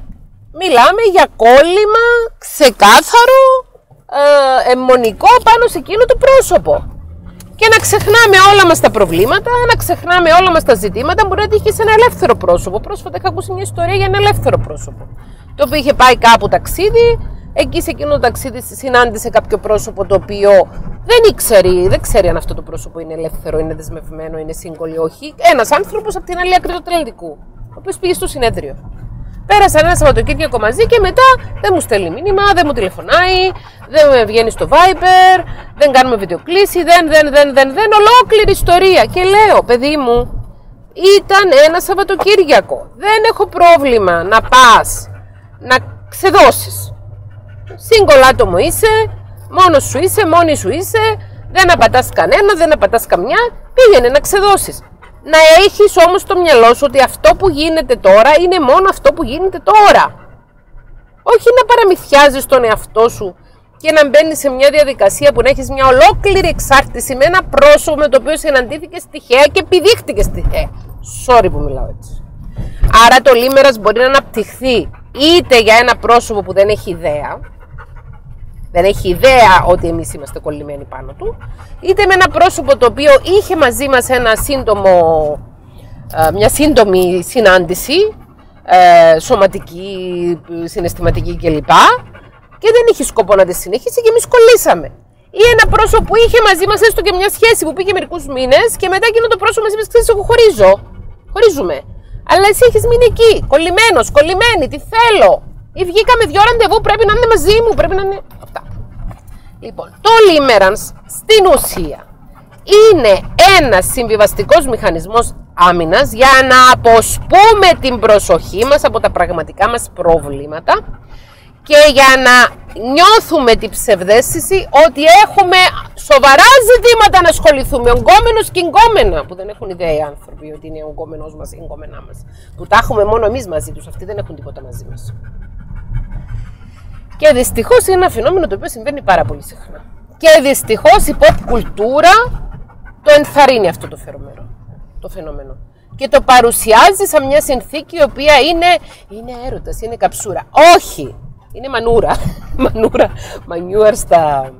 μιλάμε για κόλλημα ξεκάθαρο, ε, αιμονικό πάνω σε εκείνο το πρόσωπο. Και να ξεχνάμε όλα μας τα προβλήματα, να ξεχνάμε όλα μας τα ζητήματα. Μπορεί να τύχει ένα ελεύθερο πρόσωπο. Πρόσφατα είχα ακούσει μια ιστορία για ένα ελεύθερο πρόσωπο. Το οποίο είχε πάει κάπου ταξίδι, Εκεί σε εκείνο το ταξίδι συνάντησε κάποιο πρόσωπο το οποίο δεν ήξερε, δεν ξέρει αν αυτό το πρόσωπο είναι ελεύθερο, είναι δεσμευμένο, είναι σύγκολη, όχι. Ένας άνθρωπος από την άλλη άκρη του Ατλαντικού, ο οποίος πήγε στο συνέδριο. Πέρασαν ένα Σαββατοκύριακο μαζί και μετά δεν μου στέλνει μήνυμα, δεν μου τηλεφωνάει, δεν με βγαίνει στο Viber, δεν κάνουμε βιντεοκλήση, δεν, δεν, δεν, δεν, δεν, ολόκληρη ιστορία. Και λέω, παιδί μου, ήταν ένα Σαββατοκύριακο. Δεν έχω πρόβλημα να πας να ξεδώσεις. Σύγκολα άτομο είσαι, μόνος σου είσαι, μόνη σου είσαι, δεν απατάς κανένα, δεν απατάς καμιά, πήγαινε να ξεδώσεις. Να έχεις όμως στο μυαλό σου ότι αυτό που γίνεται τώρα είναι μόνο αυτό που γίνεται τώρα. Όχι να παραμυθιάζεις τον εαυτό σου και να μπαίνεις σε μια διαδικασία που να έχεις μια ολόκληρη εξάρτηση με ένα πρόσωπο με το οποίο συναντήθηκε τυχαία και επιδείχτηκε τυχαία. Sorry που μιλάω έτσι. Άρα το λίμερας μπορεί να αναπτυχθεί είτε για ένα πρόσωπο που δεν έχει ιδέα, δεν έχει ιδέα ότι εμείς είμαστε κολλημένοι πάνω του, είτε με ένα πρόσωπο το οποίο είχε μαζί μας ένα σύντομο, ε, μια σύντομη συνάντηση, ε, σωματική, συναισθηματική κλπ. Και δεν είχε σκοπό να τη συνεχίσει και εμείς κολλήσαμε. Ή ένα πρόσωπο που είχε μαζί μας έστω και μια σχέση που πήγε μερικούς μήνες και μετά εκείνο το πρόσωπο μαζί μας ξέρεις: Εγώ χωρίζω. Χωρίζουμε. Αλλά εσύ έχεις μείνει εκεί, κολλημένος, κολλημένη, τι θέλω. Ή βγήκαμε δυο ραντεβού, πρέπει να είναι μαζί μου, πρέπει να είναι. Αυτά. Λοιπόν, το limerence στην ουσία είναι ένας συμβιβαστικός μηχανισμός άμυνας για να αποσπούμε την προσοχή μας από τα πραγματικά μας προβλήματα και για να νιώθουμε την ψευδέστηση ότι έχουμε σοβαρά ζητήματα να ασχοληθούμε, ογκόμενος και εγκόμενα, που δεν έχουν ιδέα οι άνθρωποι ότι είναι ογκόμενος μας ή εγκόμενά μας, που τα έχουμε μόνο εμείς μαζί τους, αυτοί δεν έχουν τίποτα μαζί μας. Και δυστυχώς είναι ένα φαινόμενο το οποίο συμβαίνει πάρα πολύ συχνά. Και δυστυχώς η pop κουλτούρα το ενθαρρύνει αυτό το φαινόμενο. Το φαινόμενο. Και το παρουσιάζει σαν μια συνθήκη η οποία είναι, είναι έρωτας, είναι καψούρα. Όχι! Είναι μανούρα. μανούρα. Μανιούαρ στα...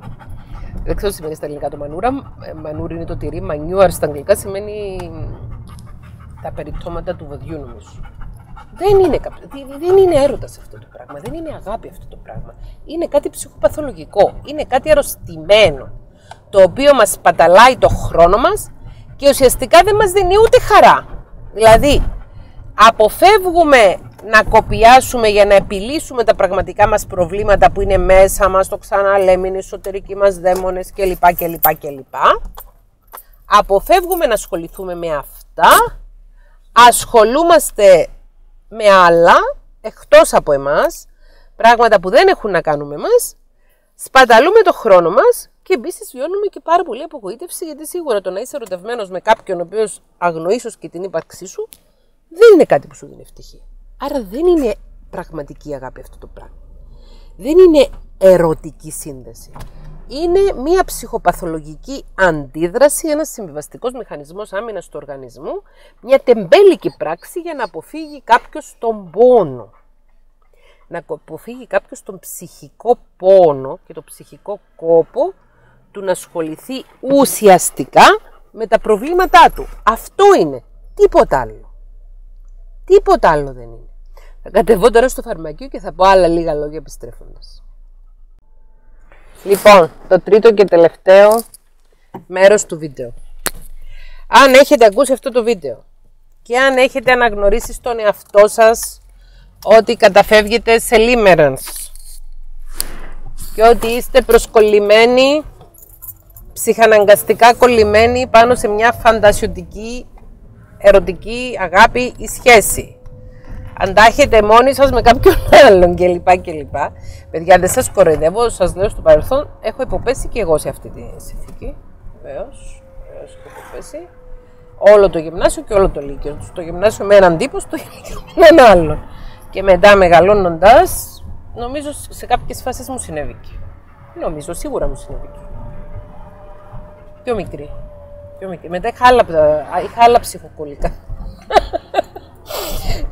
Δεν ξέρω τι σημαίνει στα ελληνικά το μανούρα. Ε, μανούρ είναι το τυρί. Μανιούαρ στα αγγλικά σημαίνει τα περιπτώματα του βοδιού νομίζω. Δεν είναι, δεν είναι έρωτας αυτό το πράγμα, δεν είναι αγάπη αυτό το πράγμα. Είναι κάτι ψυχοπαθολογικό, είναι κάτι αρρωστημένο, το οποίο μας παταλάει το χρόνο μας και ουσιαστικά δεν μας δίνει ούτε χαρά. Δηλαδή, αποφεύγουμε να κοπιάσουμε για να επιλύσουμε τα πραγματικά μας προβλήματα που είναι μέσα μας, το ξαναλέμε, είναι εσωτερικοί μας δαίμονες κλπ. κλπ, κλπ. Αποφεύγουμε να ασχοληθούμε με αυτά, ασχολούμαστε με άλλα, εκτός από εμάς, πράγματα που δεν έχουν να κάνουν με εμάς, σπαταλούμε το χρόνο μας και επίσης βιώνουμε και πάρα πολύ απογοήτευση, γιατί σίγουρα το να είσαι ερωτευμένος με κάποιον ο οποίος αγνοεί και την ύπαρξή σου, δεν είναι κάτι που σου δίνει ευτυχία. Άρα δεν είναι πραγματική αγάπη αυτό το πράγμα. Δεν είναι ερωτική σύνδεση. Είναι μια ψυχοπαθολογική αντίδραση, ένας συμβιβαστικός μηχανισμός άμυνας του οργανισμού, μια τεμπέλικη πράξη για να αποφύγει κάποιος τον πόνο. Να αποφύγει κάποιος τον ψυχικό πόνο και το ψυχικό κόπο του να ασχοληθεί ουσιαστικά με τα προβλήματά του. Αυτό είναι. Τίποτα άλλο. Τίποτα άλλο δεν είναι. Θα κατεβώ τώρα στο φαρμακείο και θα πω άλλα λίγα λόγια επιστρέφοντας. Λοιπόν, το τρίτο και τελευταίο μέρος του βίντεο. Αν έχετε ακούσει αυτό το βίντεο και αν έχετε αναγνωρίσει στον εαυτό σας ότι καταφεύγετε σε limerence και ότι είστε προσκολλημένοι, ψυχαναγκαστικά κολλημένοι πάνω σε μια φαντασιωτική ερωτική αγάπη ή σχέση. Αντάχετε μόνοι σας με κάποιον άλλον κλπ. κλπ. Παιδιά, δεν σας κοροϊδεύω, σας λέω στο παρελθόν, έχω υποπέσει και εγώ σε αυτή τη συνθήκη. Βεβαίως, έχω υποπέσει. Όλο το γυμνάσιο και όλο το λύκειο. Στο γυμνάσιο με έναν τύπο, στο λύκειο με έναν άλλον. Και μετά μεγαλώνοντας, νομίζω σε κάποιες φάσεις μου συνέβηκε. Νομίζω, σίγουρα μου συνέβηκε. Πιο μικρή. Πιο μικρή. Μετά είχα άλλα, είχα άλλα ψυχοκολικά.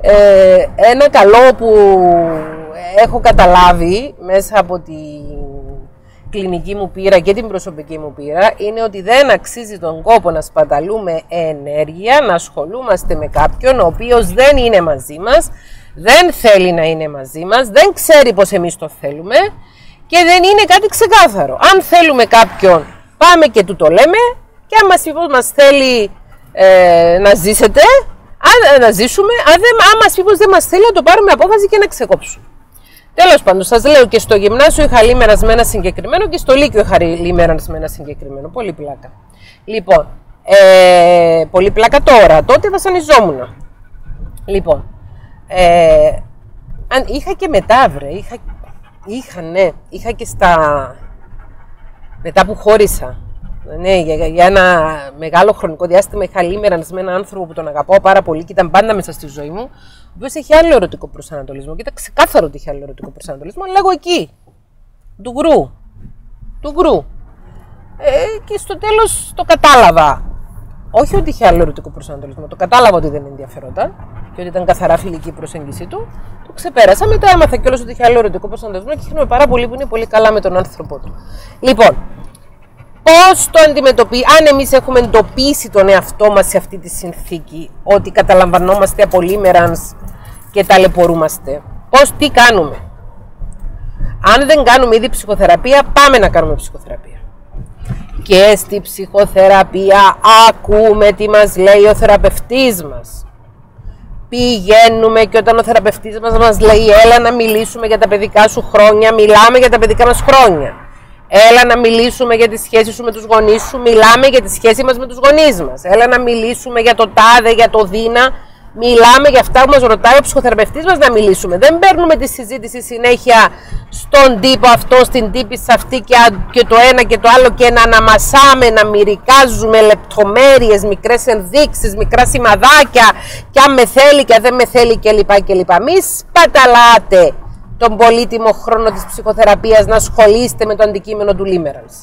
Ε, ένα καλό που έχω καταλάβει μέσα από την κλινική μου πείρα και την προσωπική μου πείρα είναι ότι δεν αξίζει τον κόπο να σπαταλούμε ενέργεια, να ασχολούμαστε με κάποιον ο οποίος δεν είναι μαζί μας, δεν θέλει να είναι μαζί μας, δεν ξέρει πως εμείς το θέλουμε και δεν είναι κάτι ξεκάθαρο. Αν θέλουμε κάποιον πάμε και του το λέμε και αν μας, μας θέλει ε, να ζήσετε, αν, να ζήσουμε, αν, δεν, αν μας πει πως δεν μας θέλει να το πάρουμε απόφαση και να ξεκόψουμε. Τέλος πάντων, σας λέω και στο γυμνάσιο είχα λίμερας με ένα συγκεκριμένο και στο λύκειο είχα λίμερας με ένα συγκεκριμένο. Πολύ πλάκα. Λοιπόν, ε, πολύ πλάκα τώρα. Τότε βασανιζόμουν. Λοιπόν, ε, αν, είχα και μετά, βρε. Είχα, είχα, ναι. Είχα και στα. Μετά που χώρισα. Ναι, για, για ένα μεγάλο χρονικό διάστημα είχα λίμερα με έναν άνθρωπο που τον αγαπάω πάρα πολύ και ήταν πάντα μέσα στη ζωή μου, ο οποίος έχει άλλο ερωτικό προσανατολισμό. Και ήταν ξεκάθαρο ότι έχει άλλο ερωτικό προσανατολισμό, αλλά εγώ εκεί. Του γκρου. Του γκρου. Ε, και στο τέλος το κατάλαβα. Όχι ότι είχε άλλο ερωτικό προσανατολισμό, το κατάλαβα ότι δεν ενδιαφερόταν και ότι ήταν καθαρά φιλική η προσέγγιση του. Το ξεπέρασα. Μετά έμαθα κιόλας ότι είχε άλλο ερωτικό προσανατολισμό και χαίρομαι πάρα πολύ που είναι πολύ καλά με τον άνθρωπό του. Λοιπόν, Πώς το αντιμετωπίζει, αν εμείς έχουμε εντοπίσει τον εαυτό μας σε αυτή τη συνθήκη, ότι καταλαμβανόμαστε από λίμερανς και ταλαιπωρούμαστε, πώς, τι κάνουμε; Αν δεν κάνουμε ήδη ψυχοθεραπεία, πάμε να κάνουμε ψυχοθεραπεία. Και στη ψυχοθεραπεία ακούμε τι μας λέει ο θεραπευτής μας. Πηγαίνουμε και όταν ο θεραπευτής μας μας λέει έλα να μιλήσουμε για τα παιδικά σου χρόνια, μιλάμε για τα παιδικά μας χρόνια. Έλα να μιλήσουμε για τη σχέση σου με τους γονείς σου. Μιλάμε για τη σχέση μας με τους γονείς μας. Έλα να μιλήσουμε για το τάδε, για το δίνα. Μιλάμε για αυτά που μας ρωτάει ο ψυχοθεραπευτής μας να μιλήσουμε. Δεν παίρνουμε τη συζήτηση συνέχεια στον τύπο αυτό, στην τύπη σε αυτή και, και το ένα και το άλλο και να αναμασάμε, να μυρικάζουμε λεπτομέρειες, μικρές ενδείξεις, μικρά σημαδάκια και αν με θέλει και αν δεν με θέλει κλπ. κλπ. Μη τον πολύτιμο χρόνο της ψυχοθεραπείας να ασχολείστε με το αντικείμενο του Limerence.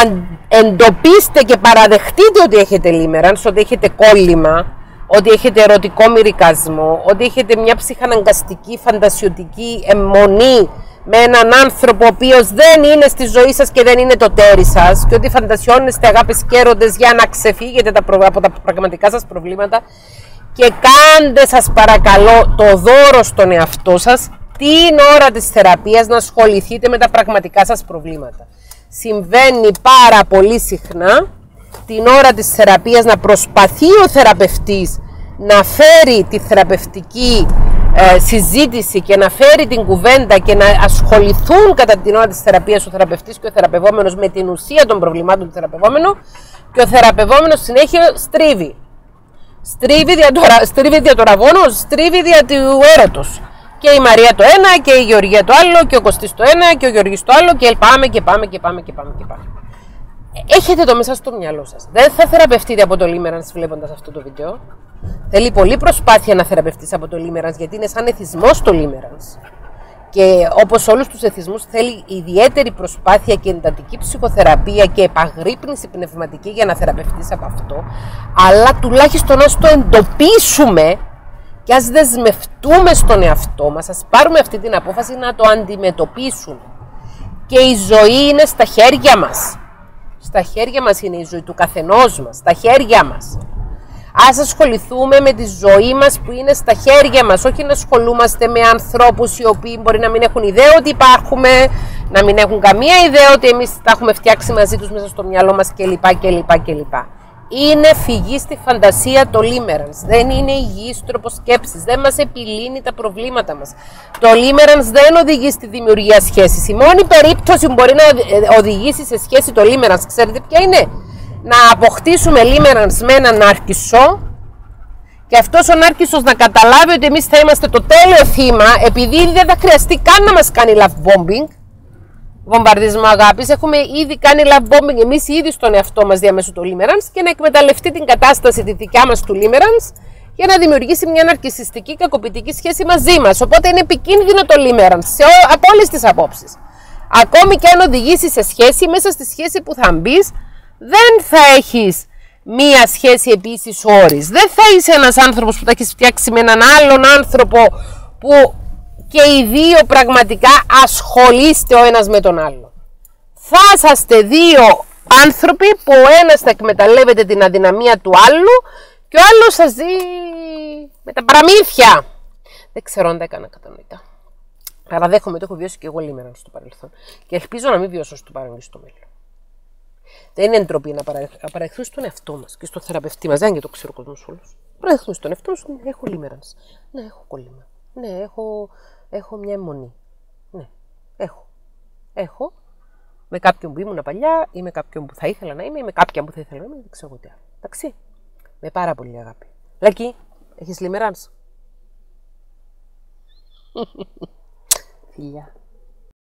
αν εντοπίστε και παραδεχτείτε ότι έχετε λίμερανς, ότι έχετε κόλλημα, ότι έχετε ερωτικό μυρικασμό, ότι έχετε μια ψυχαναγκαστική, φαντασιωτική αιμονή με έναν άνθρωπο ο οποίος δεν είναι στη ζωή σας και δεν είναι το τέρι σας και ότι φαντασιώνεστε αγάπη και έρωτες για να ξεφύγετε από τα πραγματικά σας προβλήματα και κάντε σας παρακαλώ το δώρο στον εαυτό σας την ώρα της θεραπείας να ασχοληθείτε με τα πραγματικά σας προβλήματα. Συμβαίνει πάρα πολύ συχνά την ώρα της θεραπείας να προσπαθεί ο θεραπευτής να φέρει τη θεραπευτική ε, συζήτηση και να φέρει την κουβέντα και να ασχοληθούν κατά την ώρα της θεραπείας ο θεραπευτής και ο θεραπευόμενος με την ουσία των προβλημάτων του θεραπευόμενου και ο θεραπευόμενος συνέχεια στρίβει. Στρίβει δια, το, στρίβει δια το ραβόνο, στρίβει δια του έρωτος. Και η Μαρία το ένα και η Γεωργία το άλλο και ο Κωστής το ένα και ο Γιώργης το άλλο και πάμε και πάμε και πάμε και πάμε και πάμε. Έχετε το μέσα στο μυαλό σας. Δεν θα θεραπευτείτε από το Limerence βλέποντας αυτό το βίντεο. Θέλει πολύ προσπάθεια να θεραπευτείς από το Limerence γιατί είναι σαν εθισμός το Limerence. Και όπως όλους τους εθισμούς, θέλει ιδιαίτερη προσπάθεια και εντατική ψυχοθεραπεία και επαγρύπνηση πνευματική για να θεραπευτείς από αυτό. Αλλά τουλάχιστον ας το εντοπίσουμε και ας δεσμευτούμε στον εαυτό μας, ας πάρουμε αυτή την απόφαση να το αντιμετωπίσουμε. Και η ζωή είναι στα χέρια μας. Στα χέρια μας είναι η ζωή του καθενός μας, στα χέρια μας. Ας ασχοληθούμε με τη ζωή μας που είναι στα χέρια μας, όχι να ασχολούμαστε με ανθρώπους οι οποίοι μπορεί να μην έχουν ιδέα ότι υπάρχουμε, να μην έχουν καμία ιδέα ότι εμείς τα έχουμε φτιάξει μαζί τους μέσα στο μυαλό μας κλπ. κλπ, κλπ. Είναι φυγή στη φαντασία το limerence. Δεν είναι υγιής τρόπος σκέψης. Δεν μας επιλύνει τα προβλήματα μας. Το limerence δεν οδηγεί στη δημιουργία σχέσης. Η μόνη περίπτωση που μπορεί να οδηγήσει σε σχέση το limerence, ξέρετε ποια είναι; Να αποκτήσουμε λίμερανς με έναν άρκισο και αυτός ο νάρκισσος να καταλάβει ότι εμείς θα είμαστε το τέλειο θύμα επειδή δεν θα χρειαστεί καν να μας κάνει love bombing βομβαρδισμό αγάπης, έχουμε ήδη κάνει love bombing εμείς ήδη στον εαυτό μας διαμέσου του limerance και να εκμεταλλευτεί την κατάσταση τη δικιά μας του limerance για να δημιουργήσει μια ναρκιστική κακοποιητική σχέση μαζί μας. Οπότε είναι επικίνδυνο το limerance σε, από όλες τις απόψεις. Ακόμη και αν οδηγήσει σε σχέση, μέσα στη σχέση που θα μπεις, δεν θα έχεις μία σχέση επίσης όρης. Δεν θα είσαι ένας άνθρωπος που θα έχεις φτιάξει με έναν άλλον άνθρωπο που και οι δύο πραγματικά ασχολείστε ο ένας με τον άλλο. Θα είσαστε δύο άνθρωποι που ο ένας θα εκμεταλλεύεται την αδυναμία του άλλου και ο άλλος σας ζει με τα παραμύθια. Δεν ξέρω αν τα έκανα κατανοητά. Παραδέχομαι ότι έχω βιώσει και εγώ λίμερα στο παρελθόν και ελπίζω να μην βιώσω στο παρόν και στο μέλλον. Δεν είναι ντροπή να παραδεχθούμε στον εαυτό μας και στον θεραπευτή μας. Δεν είναι το ξέρω ο κόσμος όλος. Παραδεχθούμε στον εαυτό μας. Ναι, έχω λίμερας. Ναι, έχω κόλλημα. Ναι, έχω, έχω μια αιμονή. Ναι, έχω. Έχω με κάποιον που ήμουν παλιά ή με κάποιον που θα ήθελα να είμαι ή με κάποια που θα ήθελα να είμαι. Δεν ξέρω τι άλλο. Εντάξει. Με πάρα πολύ αγάπη. Λακή, έχεις λίμερα. Φιλιά.